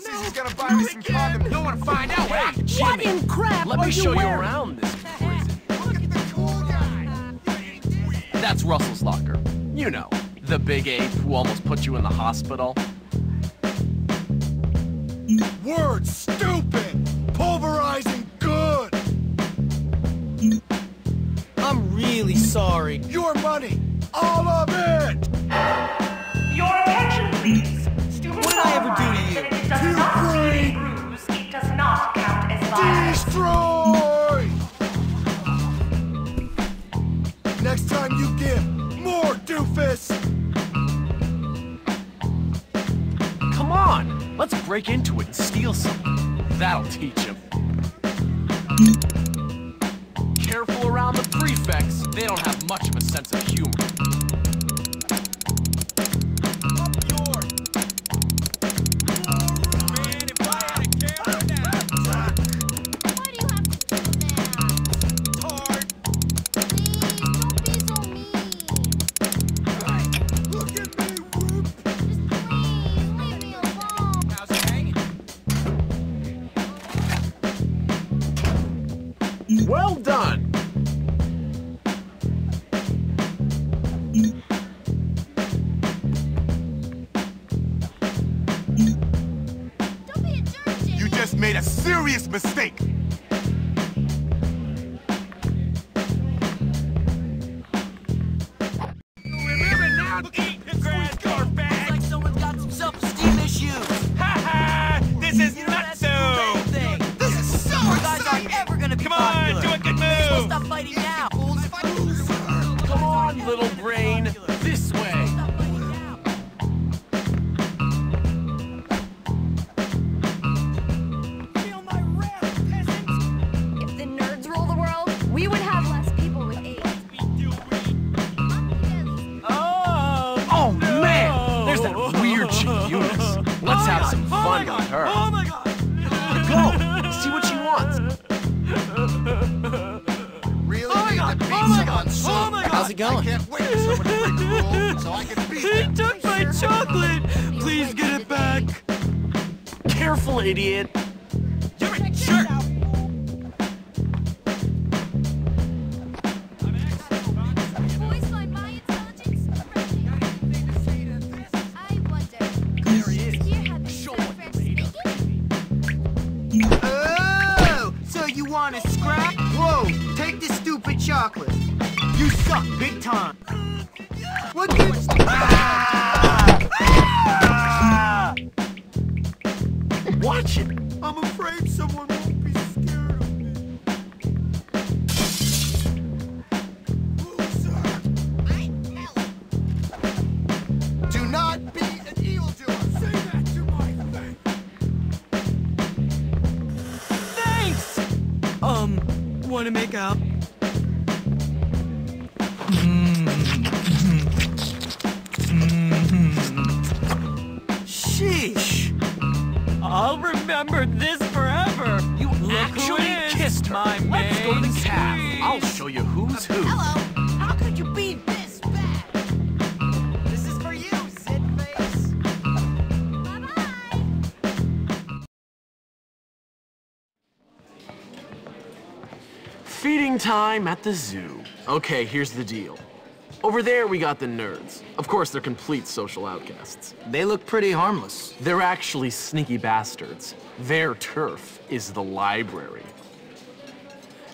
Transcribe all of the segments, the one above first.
says he's gonna buy me some condoms. You don't want to find out what happened, What Jimmy. in crap Let me show you around this prison. Look at the cool guy. That's Russell's locker. You know, the big ape who almost put you in the hospital. Word stupid. Pulverizing good. I'm really sorry. Your money. All of Destroy. Next time you give, more doofus. Come on, let's break into it and steal something. That'll teach him. Careful around the prefects. They don't have much of a sense of humor. Well done. Don't be a jerk, Jimmy. You just made a serious mistake. I can beat They took my chocolate. Please get it back. Careful, idiot. You're a jerk. Boys find my intelligence threatening. I wonder. There he is. Here have Show been what friends you're made of. speaking. Oh, so you want to scrap? Whoa, take this stupid chocolate. You suck big time. What you... Watch it. I'm afraid someone won't be scared of me. Loser. Do not be an evildoer. Say that to my face. Thanks. Um, want to make out? Remember this forever. You Look actually who kissed her. my Let's go to the cab. I'll show you who's who. Hello, how could you be this bad? This is for you, Sid Face. Bye-bye. Feeding time at the zoo. Okay, here's the deal. Over there, we got the nerds. Of course, they're complete social outcasts. They look pretty harmless. They're actually sneaky bastards. Their turf is the library.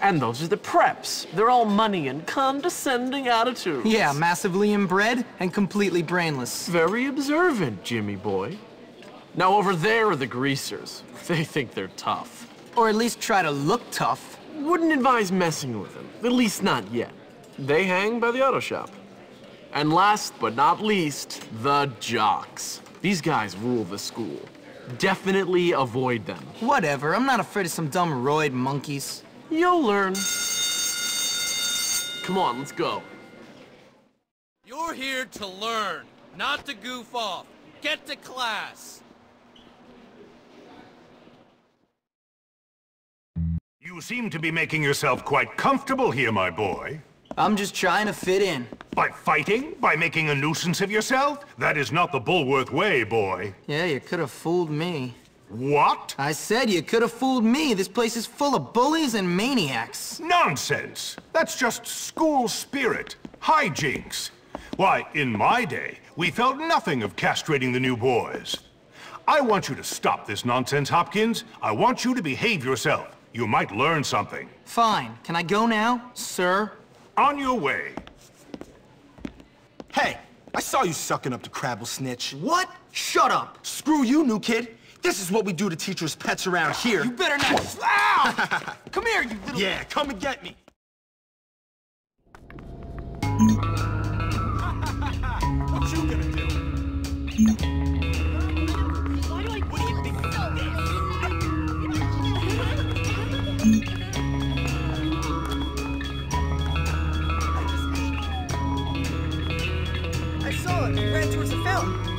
And those are the preps. They're all money and condescending attitudes. Yeah, massively inbred and completely brainless. Very observant, Jimmy boy. Now over there are the greasers. They think they're tough. Or at least try to look tough. Wouldn't advise messing with them, at least not yet. They hang by the auto shop. And last but not least, the jocks. These guys rule the school. Definitely avoid them. Whatever, I'm not afraid of some dumb roid monkeys. You'll learn. Come on, let's go. You're here to learn, not to goof off. Get to class. You seem to be making yourself quite comfortable here, my boy. I'm just trying to fit in. By fighting? By making a nuisance of yourself? That is not the Bullworth way, boy. Yeah, you could have fooled me. What? I said you could have fooled me. This place is full of bullies and maniacs. Nonsense! That's just school spirit. Hijinks. Why, in my day, we felt nothing of castrating the new boys. I want you to stop this nonsense, Hopkins. I want you to behave yourself. You might learn something. Fine. Can I go now, sir? On your way. Hey, I saw you sucking up to Crabblesnitch. What? Shut up. Screw you, new kid. This is what we do to teachers' pets around ah, here. You better not. Ow! Come here, you little. Yeah, come and get me. what you gonna do? It. Ran towards the fountain.